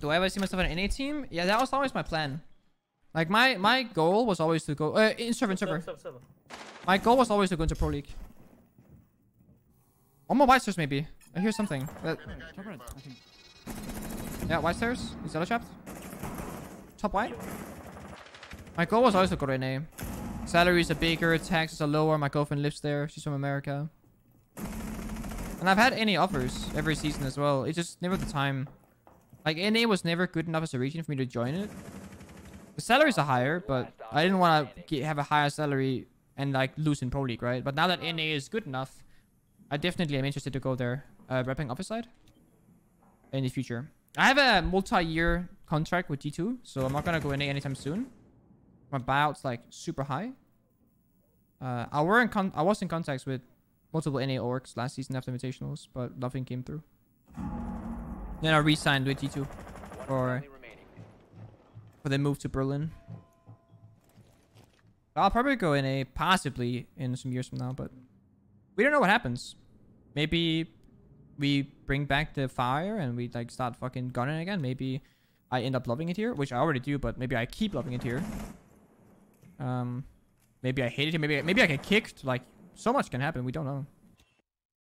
Do I ever see myself on an NA team? Yeah, that was always my plan. Like my my goal was always to go uh, in server in server. Server, server. My goal was always to go into pro league. One more white stairs maybe. I hear something. Uh, Top right, I think. yeah, white stairs. Is that a trap? Top white. My goal was always to go to NA. Salaries are bigger, taxes are lower. My girlfriend lives there. She's from America. And I've had any offers every season as well. It's just never the time. Like NA was never good enough as a region for me to join it. The salaries are higher, but I didn't want to have a higher salary and like lose in pro league, right? But now that NA is good enough, I definitely am interested to go there, uh, repping office side in the future. I have a multi-year contract with G2, so I'm not gonna go NA anytime soon. My buyout's like super high. Uh, I were in I was in contacts with multiple NA orgs last season after invitationals, but nothing came through. Then I re-signed with G2 for for the move to Berlin. I'll probably go in a possibly in some years from now, but we don't know what happens. Maybe we bring back the fire and we like start fucking gunning again. Maybe I end up loving it here, which I already do, but maybe I keep loving it here. Um, maybe I hate it here. Maybe maybe I get kicked. Like so much can happen. We don't know.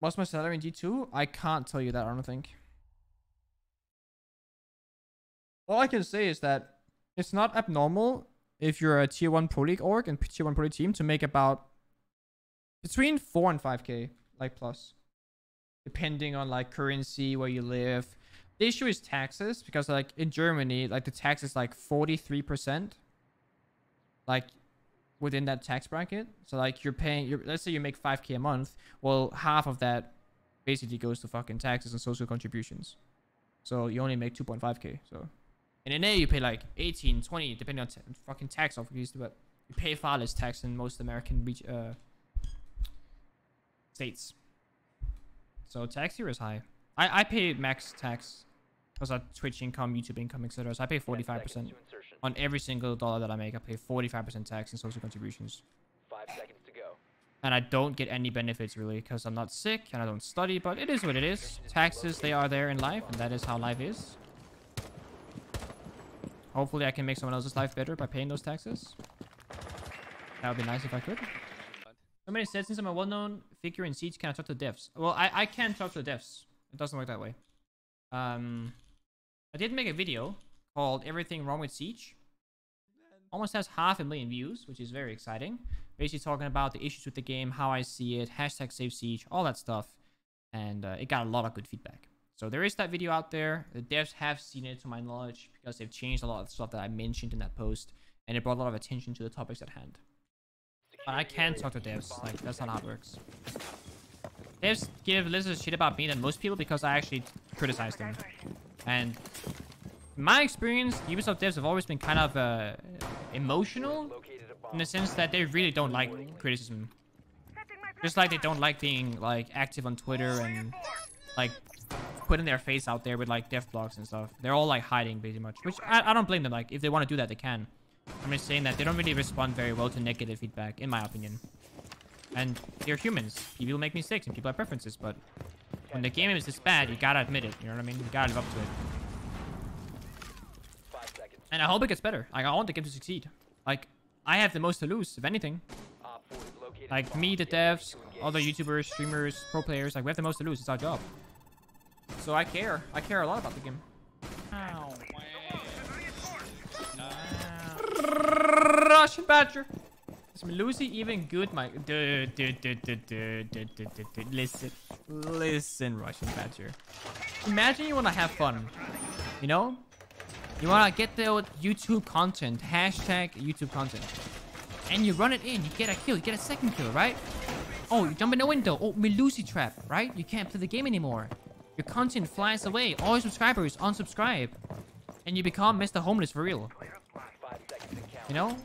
What's my salary in G2? I can't tell you that. I don't think. All I can say is that it's not abnormal if you're a tier one pro league org and tier one pro league team to make about between four and five k like plus, depending on like currency where you live. The issue is taxes because like in Germany, like the tax is like forty three percent. Like within that tax bracket. So like you're paying, you're, let's say you make 5k a month. Well, half of that basically goes to fucking taxes and social contributions. So you only make 2.5k. So in NA you pay like 18, 20, depending on fucking tax obviously, but you pay far less tax in most American uh, states. So tax here is high. I, I pay max tax because of Twitch income, YouTube income, etc. So I pay 45% on every single dollar that I make. I pay 45% tax and social contributions. Five seconds to go. And I don't get any benefits really because I'm not sick and I don't study, but it is what it is. Taxes, they are there in life and that is how life is. Hopefully I can make someone else's life better by paying those taxes. That would be nice if I could. Somebody said since I'm a well-known figure in Siege, can I talk to the devs? Well, I, I can't talk to the devs. It doesn't work that way. Um, I did make a video called Everything Wrong with Siege. Almost has half a million views, which is very exciting. Basically talking about the issues with the game, how I see it, hashtag save Siege, all that stuff. And uh, it got a lot of good feedback. So there is that video out there. The devs have seen it to my knowledge because they've changed a lot of stuff that I mentioned in that post. And it brought a lot of attention to the topics at hand. But I can't talk to devs. Like, that's not how it works. Devs give less shit about me than most people because I actually criticize them. And my experience, Ubisoft devs have always been kind of uh, emotional in the sense that they really don't like criticism. Just like they don't like being like active on Twitter and like putting their face out there with like dev blogs and stuff. They're all like hiding pretty much, which I, I don't blame them. Like if they want to do that, they can. I'm just saying that they don't really respond very well to negative feedback, in my opinion. And they're humans. People make mistakes and people have preferences, but when the game is this bad, you gotta admit it. You know what I mean? You gotta live up to it. And I hope it gets better. Like I want the game to succeed. Like I have the most to lose, if anything. Like me, the devs, other YouTubers, streamers, pro players, like we have the most to lose. It's our job. So I care. I care a lot about the game. Ow. Russian Badger. Is Lucy even good, my dude, dude, dude, dude, dude, dude, dude, dude, dude. Listen, listen, Russian Badger. Imagine you wanna have fun, you know? You wanna get the YouTube content, hashtag YouTube content, and you run it in. You get a kill, you get a second kill, right? Oh, you jump in the window. Oh, Melusi trap, right? You can't play the game anymore. Your content flies away. All your subscribers unsubscribe, and you become Mr. Homeless for real. Five seconds and counting. You know,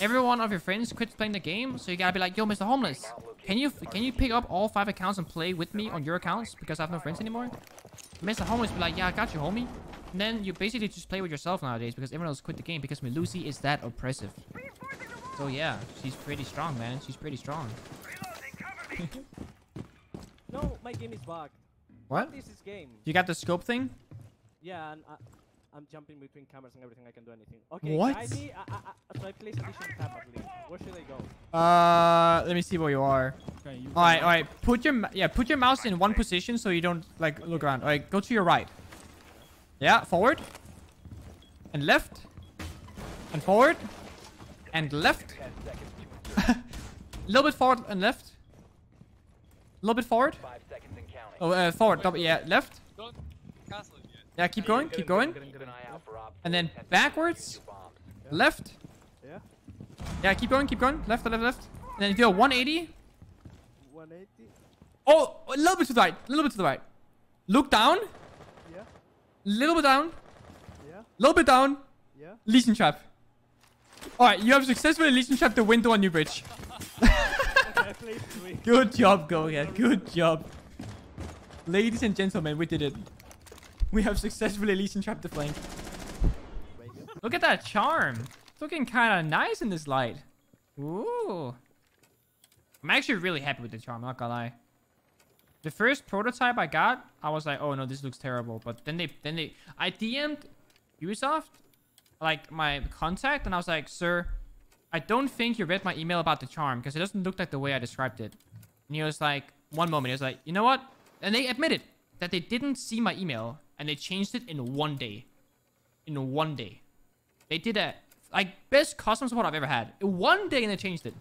every one of your friends quits playing the game, so you gotta be like, "Yo, Mr. Homeless, can you can you pick up all five accounts and play with me on your accounts because I have no friends anymore?" Mr. Homeless be like, "Yeah, I got you, homie." And then you basically just play with yourself nowadays because everyone else quit the game because Melusi is that oppressive. So yeah, she's pretty strong, man. She's pretty strong. No, my game is bugged. What? This is game. You got the scope thing? Yeah, and, uh, I'm jumping between cameras and everything. I can do anything. Okay, What? guide me. I, I, I, so I place addition tab at least. Where should I go? Uh, let me see where you are. Okay, you All right, all right. Put your yeah, put your mouse in one position so you don't like look around. All right, go to your right. Yeah, forward. And left. And forward. And left. 10 seconds to insert. A little bit forward and left. A little bit forward. 5 seconds and counting. Oh, uh, forward. Double, yeah, left. Don't cancel it yet. Yeah, keep going, keep going. Keep an eye out for Op And then backwards. defuse your bomb. Left. Yeah. Yeah, keep going, keep going. Left, left, left. And then do a 180. 180. Oh, a little bit to the right. A little bit to the right. Look down. Yeah. Little bit down. Yeah. Little bit down. Yeah. Legion trap. Alright, you have successfully Legion trapped the window on your bridge. Good job, Goga. Good job. Ladies and gentlemen, we did it. We have successfully Legion trapped the flank. Look at that charm. It's looking kind of nice in this light. Ooh. I'm actually really happy with the charm, not gonna lie. The first prototype I got, I was like, oh no, this looks terrible. But then they, then they, I DM'd Ubisoft, like my contact, and I was like, sir, I don't think you read my email about the charm because it doesn't look like the way I described it. And he was like, one moment, he was like, you know what? And they admitted that they didn't see my email and they changed it in one day. In one day. They did a like best customer support I've ever had. One day and they changed it.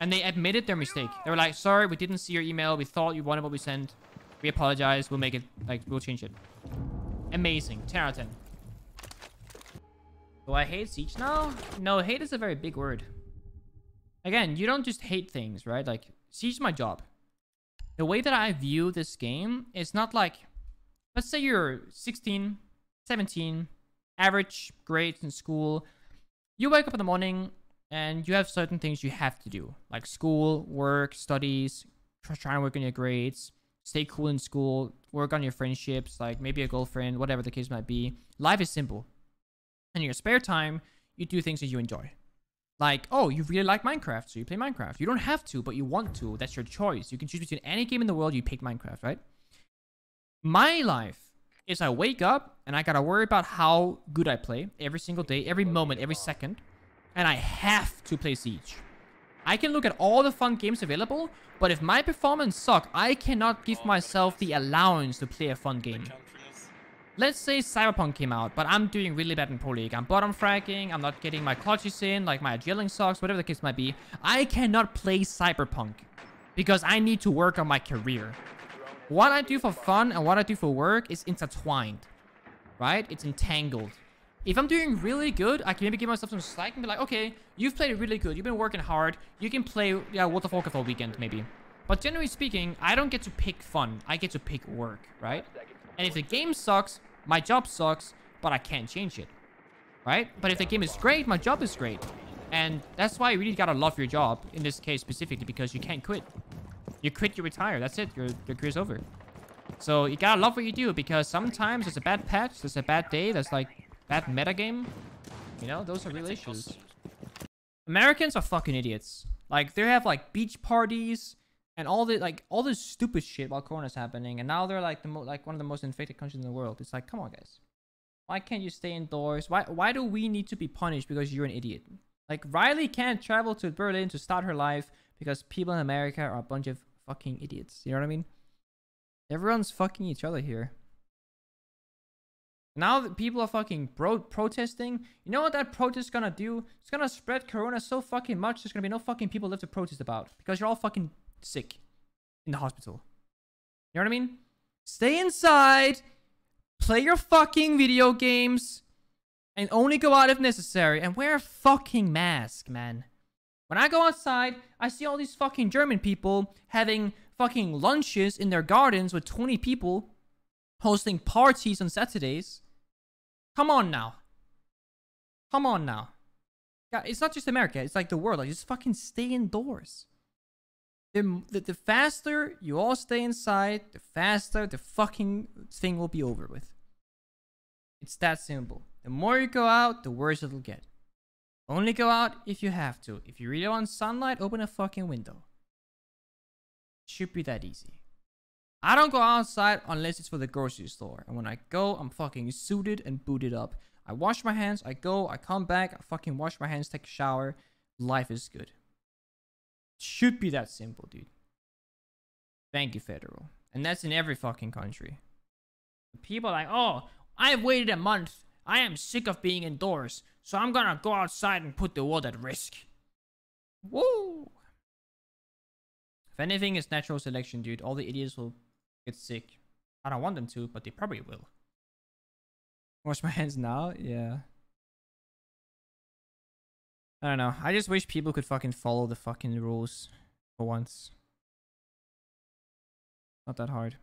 And they admitted their mistake. They were like, sorry, we didn't see your email. We thought you wanted what we sent. We apologize. We'll make it like we'll change it. Amazing. 10 out of 10. Do I hate Siege now? No, hate is a very big word. Again, you don't just hate things, right? Like, Siege is my job. The way that I view this game is not like, let's say you're 16, 17, average grades in school. You wake up in the morning and you have certain things you have to do, like school, work, studies, try and work on your grades, stay cool in school, work on your friendships, like maybe a girlfriend, whatever the case might be. Life is simple. In your spare time, you do things that you enjoy. Like, oh, you really like Minecraft, so you play Minecraft. You don't have to, but you want to. That's your choice. You can choose between any game in the world, you pick Minecraft, right? My life is I wake up and I gotta worry about how good I play every single day, every moment, every second. And I have to play Siege. I can look at all the fun games available, but if my performance suck, I cannot give myself the allowance to play a fun game. Let's say Cyberpunk came out, but I'm doing really bad in Pro League. I'm bottom fragging, I'm not getting my clutches in, like my agilling socks, whatever the case might be. I cannot play Cyberpunk because I need to work on my career. What I do for fun and what I do for work is intertwined, right? It's entangled. If I'm doing really good, I can maybe give myself some slack and be like, okay, you've played really good, you've been working hard, you can play yeah, World of Warcraft all weekend maybe. But generally speaking, I don't get to pick fun, I get to pick work, right? And if the game sucks, my job sucks, but I can't change it. Right? But if the game is great, my job is great. And that's why you really gotta love your job, in this case specifically, because you can't quit. You quit, you retire. That's it. Your, your career's over. So you gotta love what you do, because sometimes there's a bad patch, there's a bad day, there's like bad meta game. You know, those are real issues. Americans are fucking idiots. Like, they have like beach parties and all the like all this stupid shit while Corona's happening, and now they're like the mo- like one of the most infected countries in the world. It's like, come on, guys. Why can't you stay indoors? Why why do we need to be punished because you're an idiot? Like Riley can't travel to Berlin to start her life because people in America are a bunch of fucking idiots. You know what I mean? Everyone's fucking each other here. Now that people are fucking pro- protesting, you know what that protest is gonna do? It's gonna spread corona so fucking much there's gonna be no fucking people left to protest about because you're all fucking sick in the hospital. You know what I mean? Stay inside, play your fucking video games, and only go out if necessary. And wear a fucking mask, man. When I go outside, I see all these fucking German people having fucking lunches in their gardens with 20 people, hosting parties on Saturdays. Come on now. Come on now. Yeah, It's not just America, it's like the world. Like, just fucking stay indoors the, the, the faster you all stay inside, the faster the fucking thing will be over with. It's that simple. The more you go out, the worse it'll get. Only go out if you have to. If you really want sunlight, open a fucking window. Should be that easy. I don't go outside unless it's for the grocery store. And when I go, I'm fucking suited and booted up. I wash my hands, I go, I come back, I fucking wash my hands, take a shower. Life is good. Should be that simple, dude. Thank you, federal. And that's in every fucking country. People like, oh, I've waited a month. I am sick of being indoors. So I'm gonna go outside and put the world at risk. Woo! If anything, it's natural selection, dude. All the idiots will get sick. I don't want them to, but they probably will. Wash my hands now? Yeah. I don't know. I just wish people could fucking follow the fucking rules for once. Not that hard.